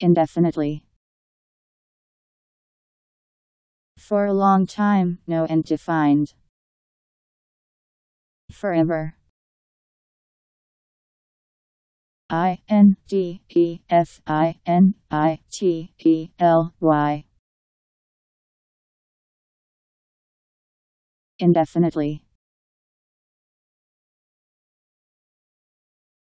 Indefinitely. For a long time, no end defined. Forever. I N D E F I N I T E L Y. Indefinitely.